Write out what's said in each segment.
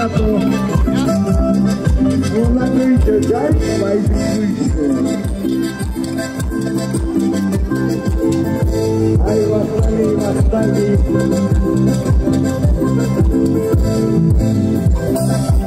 rato. Una noche ya hay juicio. Ay, bastante, bastante. Lloren,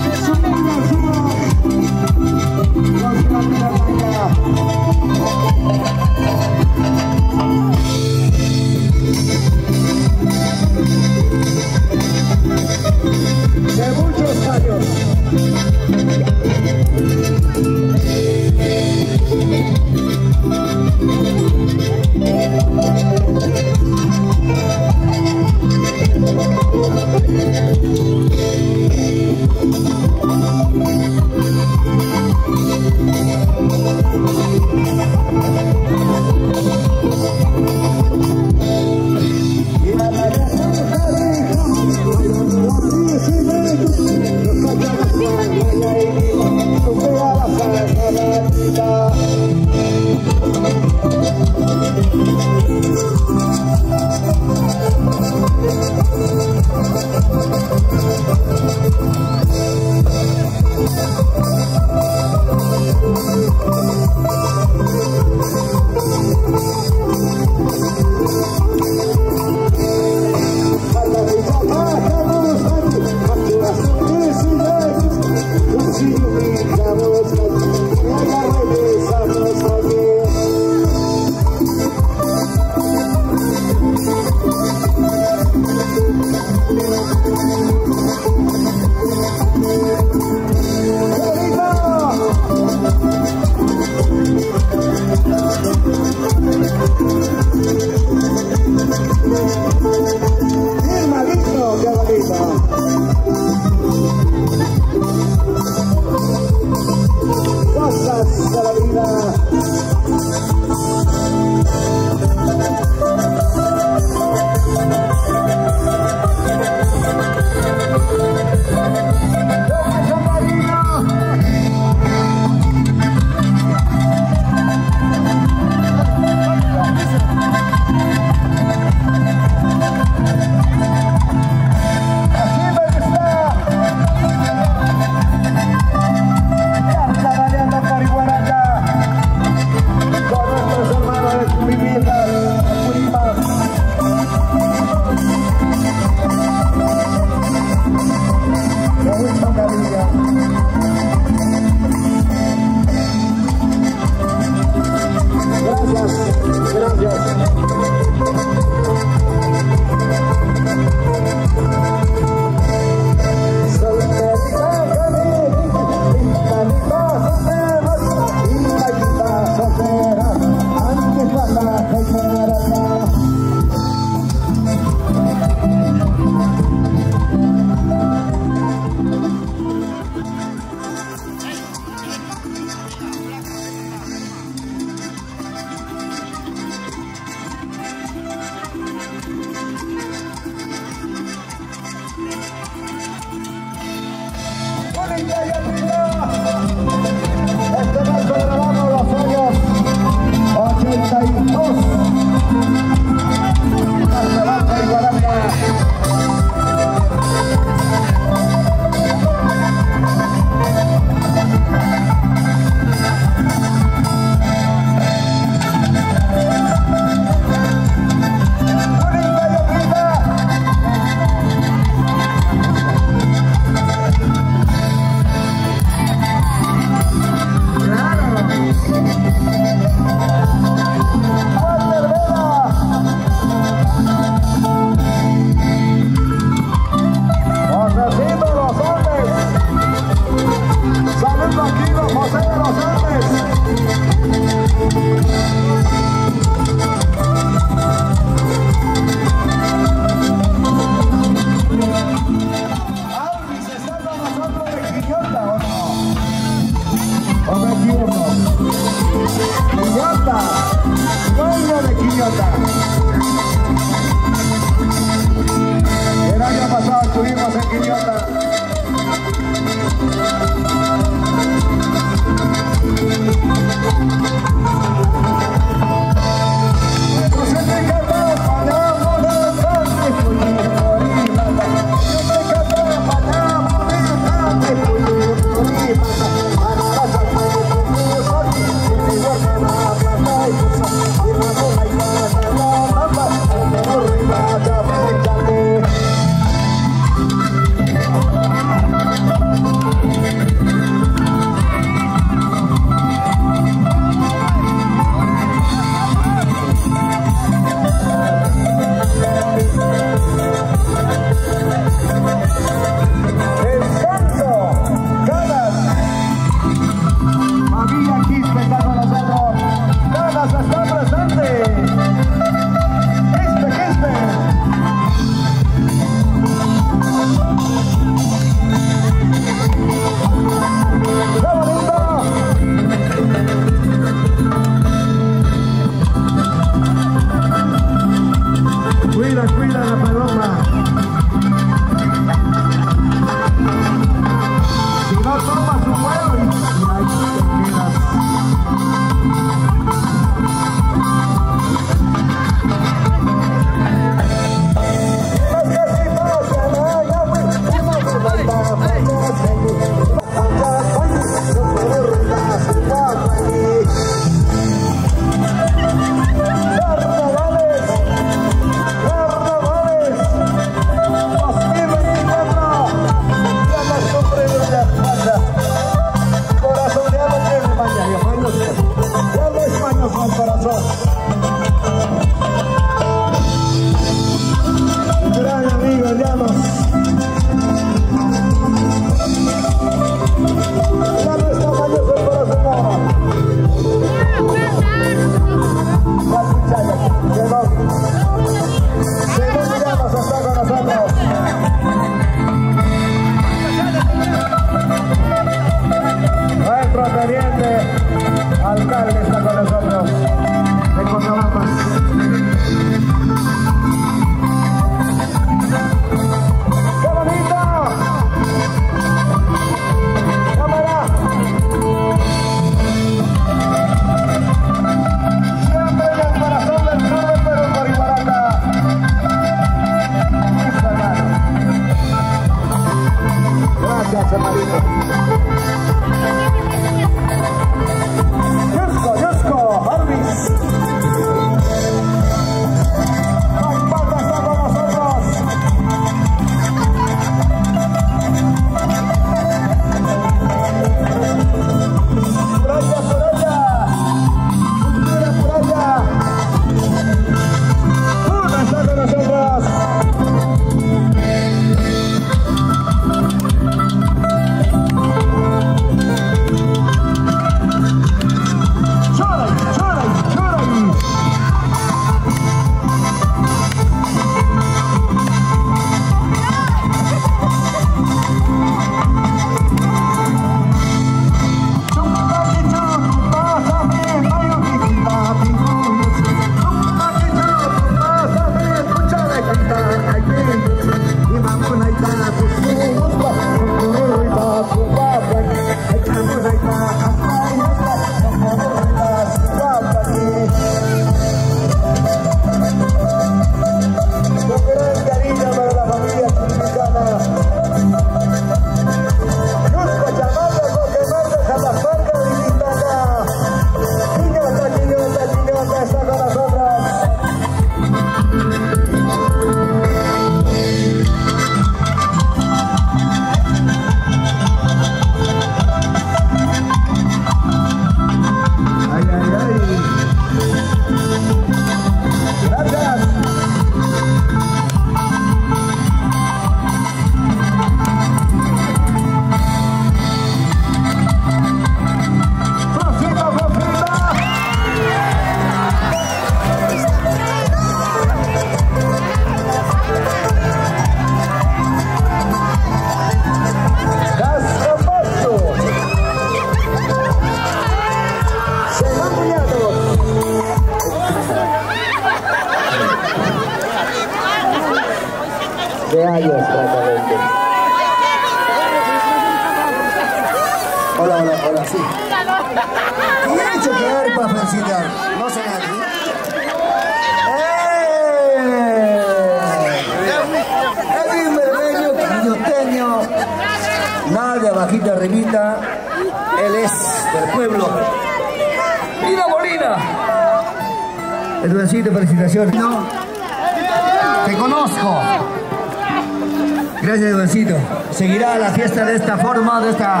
forma, de esta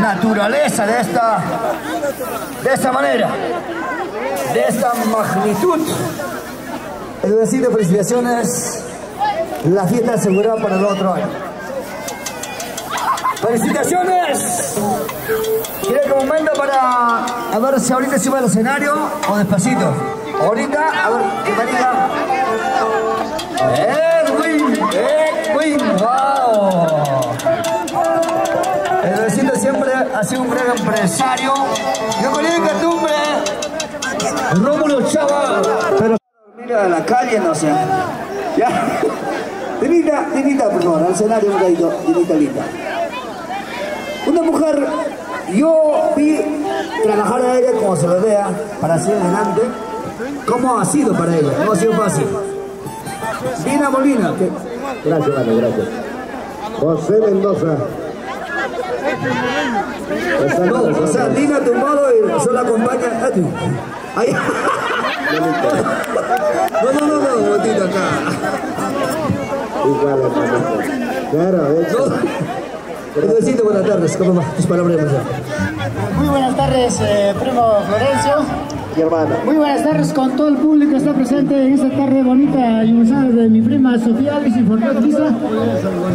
naturaleza, de esta, de esta manera, de esta magnitud. Edwin, felicitaciones. La fiesta asegurada para el otro año. ¡Felicitaciones! Quiero que momento para a ver si ahorita sube al escenario o despacito. Ahorita, a ver, que me diga. Edwin, Edwin, wow. Siempre ha sido un gran empresario. Yo con el catumbre, Rómulo Chava, pero mira a la calle, no sé. Ya. Dinita, Dinita, por favor, al escenario un ratito, Dinita linda. Una mujer, yo vi trabajar a ella como se lo vea para seguir adelante. ¿Cómo ha sido para ella? No ha sido fácil. Dina Molina. que- Gracias, gracias. José Mendoza. No, o sea, Dina tumbado y solo acompaña a ti. Ahí. No, no, no, no, un momentito acá. Igual. Claro, de hecho. Buenas tardes. ¿Cómo va? Tus palabras. Muy buenas tardes, eh, primo Florencio. Hermana. Muy buenas tardes con todo el público que está presente en esta tarde bonita y usada de mi prima Sofía Fortuna Pisa.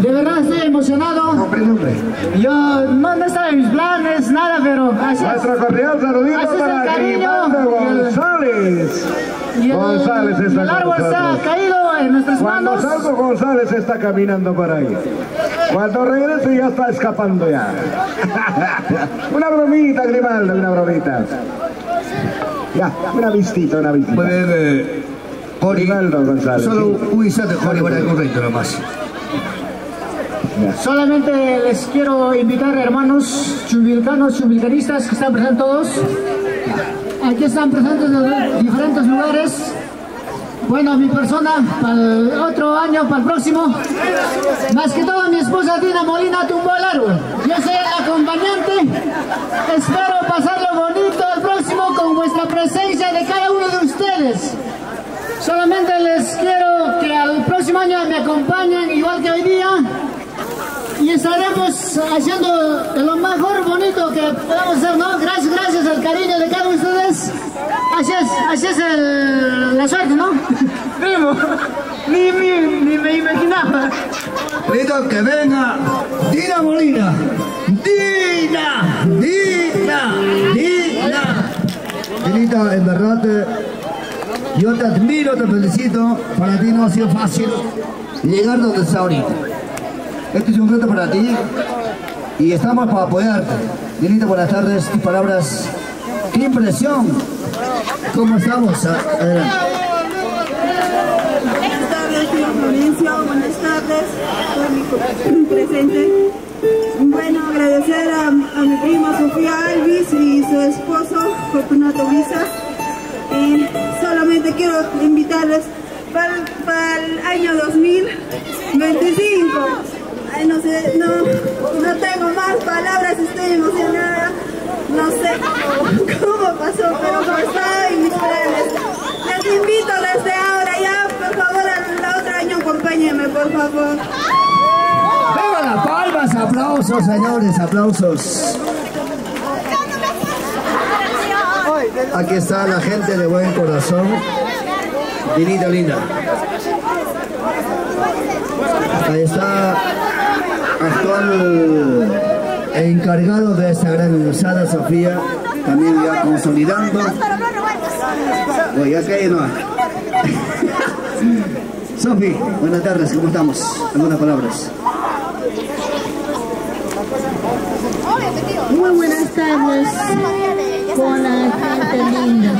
De verdad estoy emocionado. Nombre, nombre. Yo no, no estaba en mis planes, nada, pero así es. Nuestro cordial saludito para cariño. Grimaldo González. Y el, González está el árbol está caído en nuestras Cuando manos. salgo González está caminando por ahí. Cuando regrese ya está escapando ya. una bromita, Grimaldo, una bromita. Ya, una vistita, una vistita. Muy bien, eh, Jori. González. Solo un instante, Jori, para algún reto nomás. Solamente les quiero invitar, hermanos chumbilcanos, chumbilcanistas que están presentes todos. Aquí están presentes de diferentes lugares. Bueno, mi persona, para el otro año, para el próximo. Más que todo, mi esposa Dina Molina tumbó el árbol. Yo soy el acompañante. Espero pasarlo bonito vuestra presencia de cada uno de ustedes. Solamente les quiero que al próximo año me acompañen igual que hoy día y estaremos haciendo lo mejor bonito que podamos hacer, ¿no? Gracias, gracias al cariño de cada uno de ustedes. Así es, así es el- la suerte, ¿no? Primo, ni, ni, ni me imaginaba. Necesito que venga Dina Molina. Dina, Dina, Dina. Dinita, en verdad, te- yo te admiro, te felicito. Para ti no ha sido fácil llegar donde está ahorita. Este es un reto para ti y estamos para apoyarte. Dinita, buenas tardes. Tus palabras. ¡Qué impresión! ¿Cómo estamos? Buenas tardes, Florencio. Buenas tardes, presente. Agradecer a, mi prima Sofía Alvis y su esposo Fortunato Visa. Y solamente quiero invitarles para, el año 2025. Ay, no sé, no, no tengo más palabras, estoy emocionada. No sé cómo pasó, pero está en mis planes. Les invito desde ahora ya, por favor, el otro año acompáñenme, por favor. Aplausos, señores, aplausos. Aquí está la gente de buen corazón. Dinita linda. Ahí está actual encargado de esta gran usada Sofía, también ya consolidando. Oye, ya que no. Sofi, buenas tardes, ¿cómo estamos? Algunas palabras. Muy buenas tardes con la gente linda.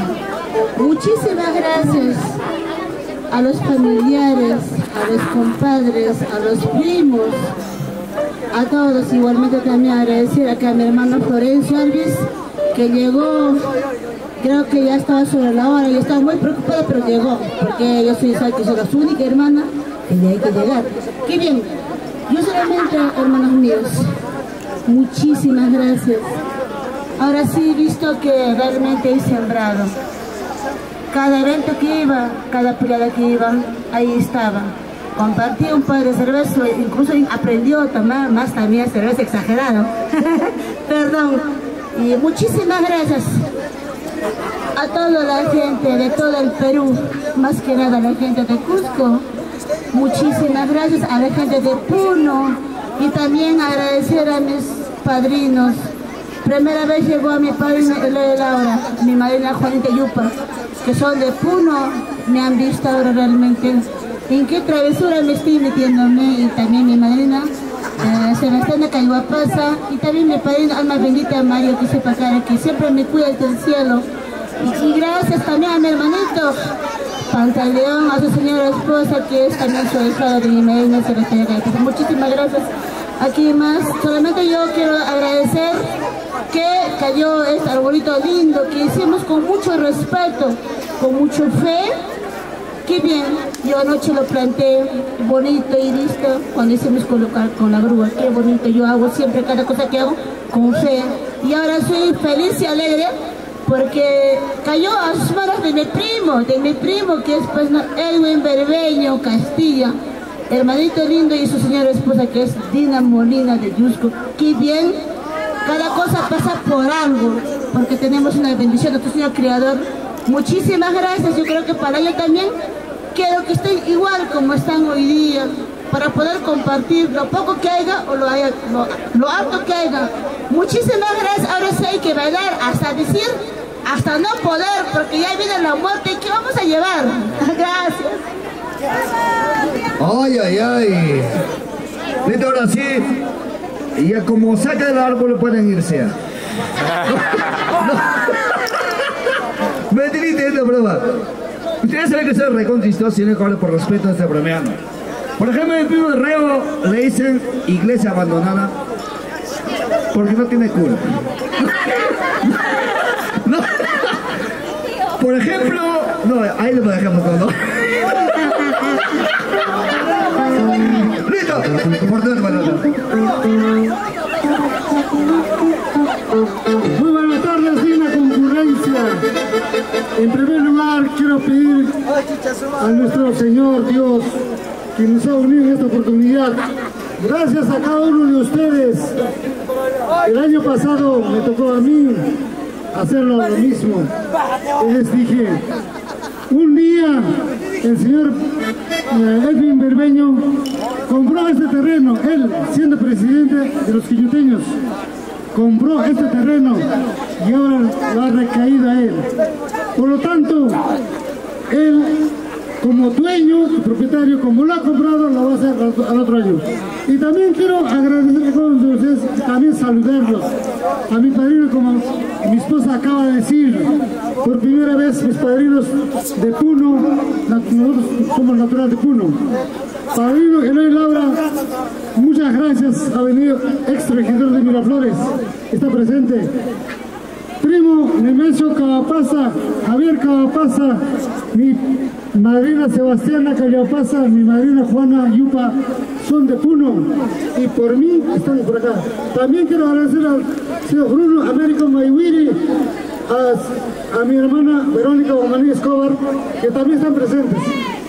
Muchísimas gracias a los familiares, a los compadres, a los primos, a todos. Igualmente también agradecer acá a mi hermano Florencio Alves, que llegó, creo que ya estaba sobre la hora, yo estaba muy preocupada, pero llegó, porque yo soy, que soy la única hermana y hay que llegar. ¡Qué bien! Yo solamente, hermanos míos, muchísimas gracias. Ahora sí visto que realmente he sembrado. Cada evento que iba, cada pelea que iba, ahí estaba. Compartí un par de cervezas, incluso aprendió a tomar más también cerveza exagerado. Perdón. Y muchísimas gracias a toda la gente de todo el Perú, más que nada la gente de Cusco. Muchísimas gracias a la gente de Puno y también agradecer a mis padrinos. Primera vez llegó a mi Eloy Laura, mi madrina Juanita Yupa, que son de Puno, me han visto ahora realmente en qué travesura me estoy metiéndome y también mi madrina eh, Sebastiana Cayuapasa y también mi padrino alma bendita Mario que sepa que siempre me cuida del cielo y, gracias también a mi hermanito Pantaleón, a su señora esposa que es también su hija de Sebastiana Cayuapasa muchísimas gracias aquí más solamente yo quiero agradecer que cayó este arbolito lindo que hicimos con mucho respeto con mucho fe Qué bien, yo anoche lo planté bonito y listo cuando hicimos colocar con la grúa. Qué bonito, yo hago siempre cada cosa que hago con fe. Y ahora soy feliz y alegre porque cayó a sus manos de mi primo, de mi primo que es pues Edwin Berbeño Castilla, hermanito lindo y su señora esposa que es Dina Molina de Yusco. Qué bien, cada cosa pasa por algo, porque tenemos una bendición de tu Señor Creador. Muchísimas gracias, yo creo que para ella también quiero que estén igual como están hoy día, para poder compartir lo poco que haya o lo, lo, alto que haya. Muchísimas gracias, ahora sí hay que bailar hasta decir, hasta no poder, porque ya viene la muerte, ¿qué vamos a llevar? Gracias. Ay, ay, ay. Listo, ahora sí, y ya como saca del árbol pueden irse. Me tiriste esta prueba. Ustedes saben que soy reconquistado si no por respeto a este bromeando. Por ejemplo, el primo de Reo le dicen iglesia abandonada porque no tiene. No. Por ejemplo, no, ahí lo dejamos todo. Listo, Muy buenas tardes, Dina Concurrencia. En primer lugar, quiero pedir a nuestro Señor Dios que nos ha unido en esta oportunidad. Gracias a cada uno de ustedes. El año pasado me tocó a mí hacerlo lo mismo. Y les dije, un día el señor eh, Edwin Berbeño compró este terreno, él siendo presidente de los quilluteños compró este terreno y ahora lo ha recaído a él. Por lo tanto, él como dueño propietario, como lo ha comprado, lo va a hacer al otro año. Y también quiero agradecer a todos ustedes, también saludarlos. A mi padrino, como mi esposa acaba de decir, por primera vez mis padrinos de Puno, nosotros somos naturales de Puno. Padrino Eloy Laura, muchas gracias, ha venido ex regidor de Miraflores, está presente. Primo Nemesio Cabapasa, Javier Cabapasa, mi madrina Sebastiana Cabapasa, mi madrina Juana Yupa, son de Puno y por mí están por acá. También quiero agradecer al señor Bruno Américo Mayuiri, a, a mi hermana Verónica Guamaní Escobar, que también están presentes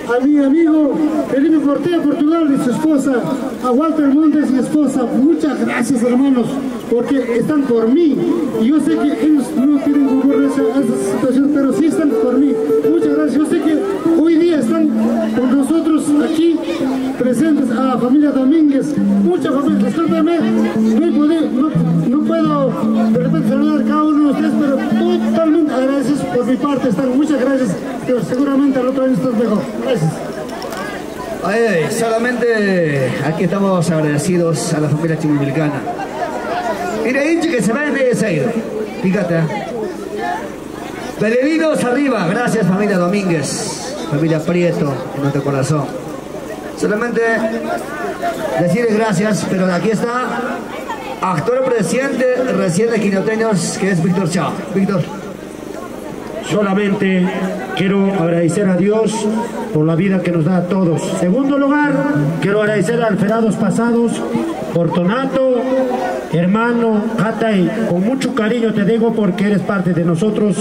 a mi amigo Felipe Portilla Portugal y su esposa, a Walter Montes y esposa. Muchas gracias hermanos, porque están por mí. Yo sé que ellos no quieren ocurrirse a esta situación, pero sí están por mí. Muchas gracias. Yo sé que hoy día están con nosotros aquí presentes a la familia Domínguez. Muchas familias, discúlpeme, no, no, puedo de repente saludar a cada uno de ustedes, pero totalmente agradecidos por mi parte. Están muchas gracias, pero seguramente al otro año estás mejor. Gracias. Ay, solamente aquí estamos agradecidos a la familia chimivilcana. Mira, hinche que se va de seguir. Fíjate. Peregrinos arriba, gracias familia Domínguez, familia Prieto en nuestro corazón. Solamente decirles gracias, pero aquí está actor presidente recién de Quinoteños, que es Víctor Chao. Víctor. Solamente quiero agradecer a Dios por la vida que nos da a todos. Segundo lugar, quiero agradecer a Alferados Pasados por Tonato, hermano Hatay, con mucho cariño te digo porque eres parte de nosotros.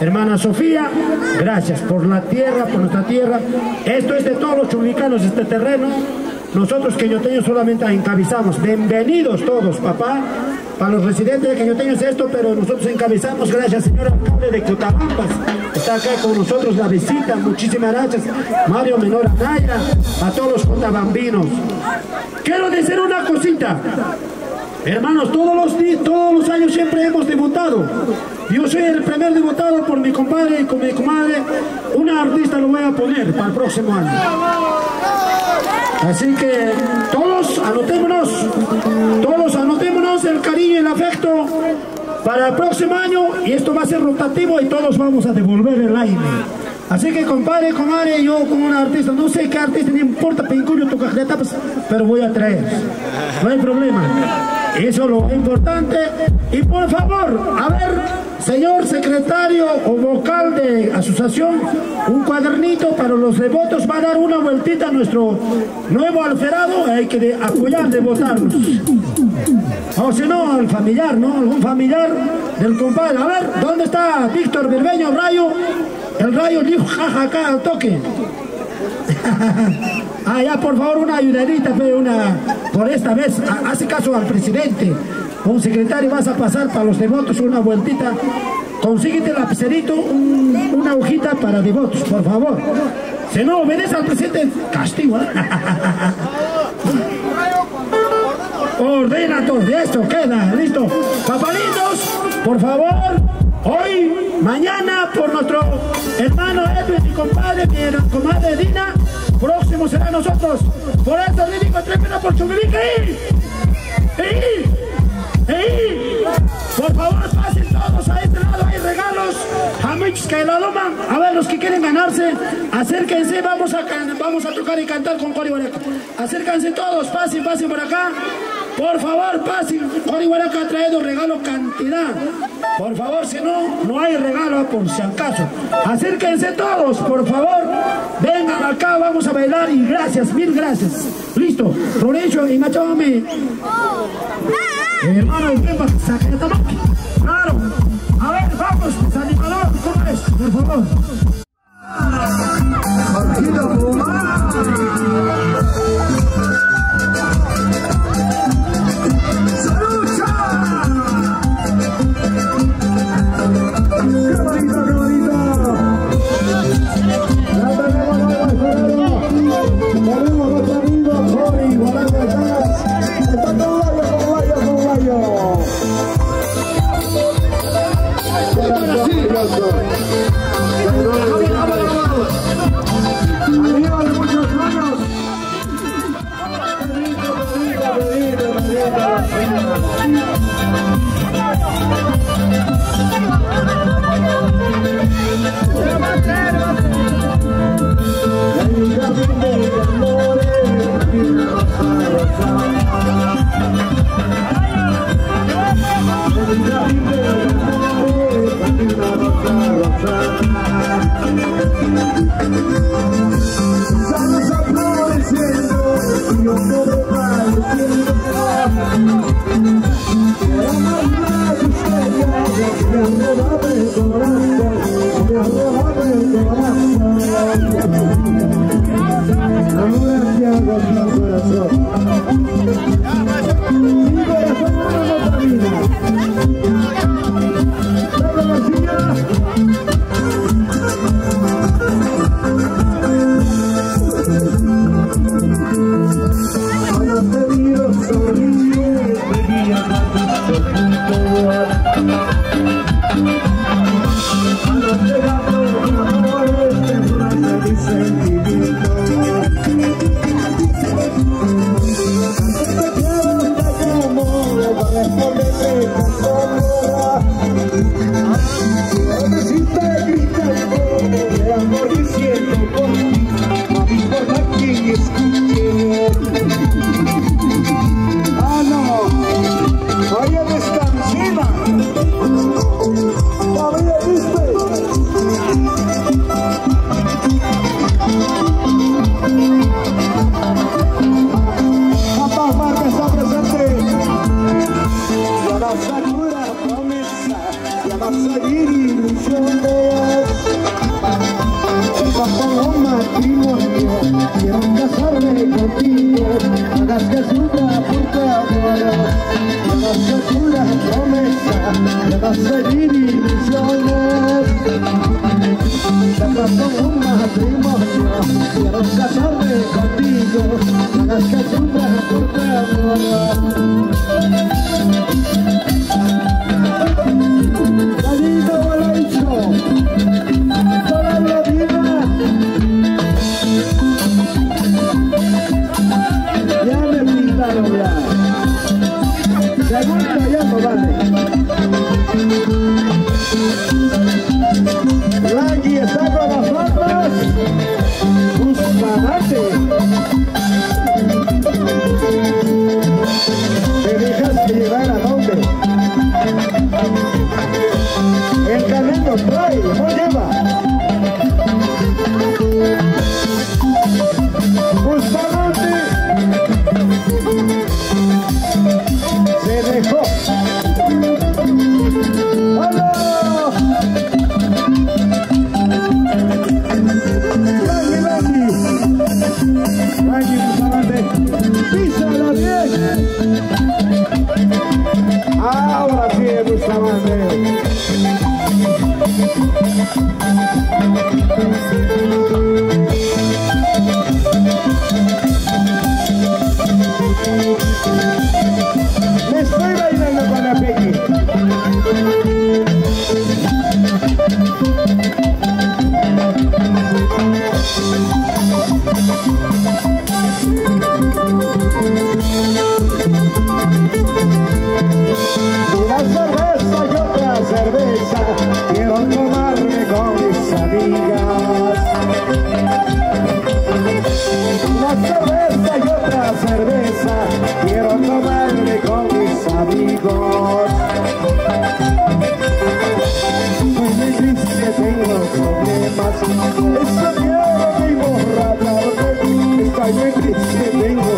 Hermana Sofía, gracias por la tierra, por nuestra tierra. Esto es de todos los chumicanos, este terreno. Nosotros queñoteños solamente encabezamos. Bienvenidos todos, papá. Para los residentes de Queñoteños esto, pero nosotros encabezamos, gracias señor alcalde de Cotabampas. Está acá con nosotros la visita, muchísimas gracias. Mario Menor Anaya, a todos los cotabambinos. Quiero decir una cosita. Hermanos, todos los, todos los años siempre hemos debutado. Yo soy el primer debutado por mi compadre y con mi comadre. Una artista lo voy a poner para el próximo año. Así que todos anotémonos, todos el cariño y el afecto para el próximo año y esto va a ser rotativo y todos vamos a devolver el aire. Así que compadre, comadre, yo como un artista, no sé qué artista, no importa, pincuyo tu pero voy a traer. No hay problema. Eso es lo importante. Y por favor, a ver, señor secretario o vocal de asociación, un cuadernito para los devotos va a dar una vueltita a nuestro nuevo alferado, hay que apoyar de votarnos. O si no, al familiar, ¿no? Algún familiar del compadre. A ver, ¿dónde está Víctor Berbeño Rayo? El rayo dijo jaja acá al toque. ah, por favor, una ayudadita, una, por esta vez, hace caso al presidente. Un secretario vas a pasar para los devotos una vueltita. Consíguete lapicerito, un, una hojita para devotos, por favor. Si no obedece al presidente, castigo. ¿eh? Ordena todo, esto queda, listo. Papalitos, por favor, hoy, mañana, por nuestro hermano Edwin y compadre, mi comadre Dina, próximo será nosotros. Por eso le digo por Chumilica. ¡Ey! ¡Ey! Por favor, pasen todos a este lado, hay regalos. Amigos que la loma. A ver, los que quieren ganarse, acérquense, vamos a, vamos a tocar y cantar con Cori Acérquense todos, pasen, pasen por acá. Por favor, pasen. Cori ha traído regalo cantidad. Por favor, si no, no hay regalo por si acaso. Acérquense todos, por favor. Vengan acá, vamos a bailar y gracias, mil gracias. Listo. Florencio y Machame. Hermano, ¿qué pasa? Claro. A ver, vamos, animador, ¿cómo es? Por favor. cerveza quiero tomarme con mis amigas. Una cerveza y otra cerveza quiero tomarme con mis amigos. Pues me dice que tengo problemas, eso quiero que borra de mí, está muy triste, tengo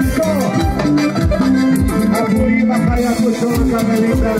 Puno, Cusco. Apurí, Bajaya, Cusco, Carmelita.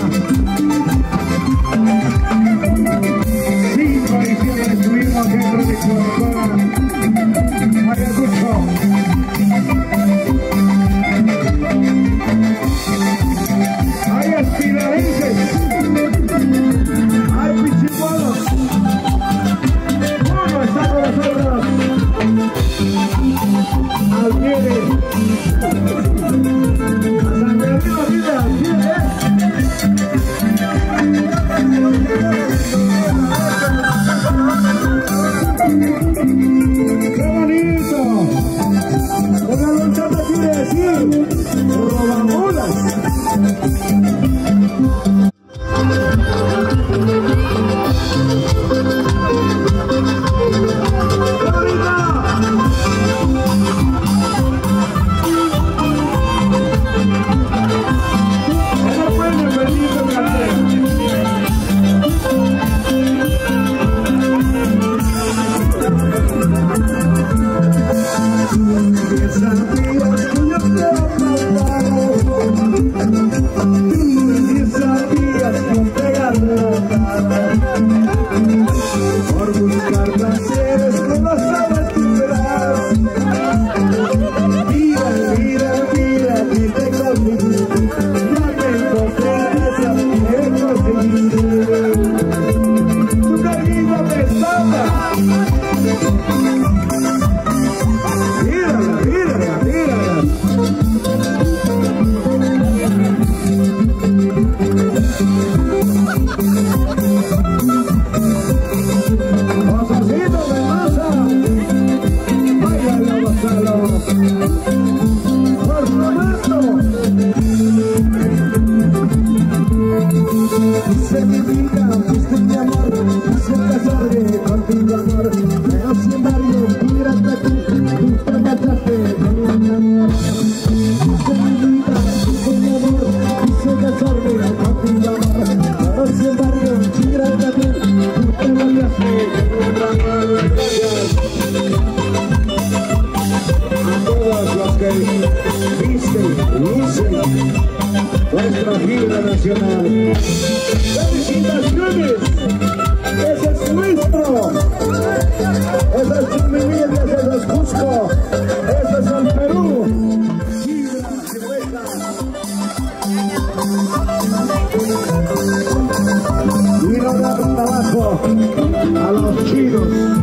A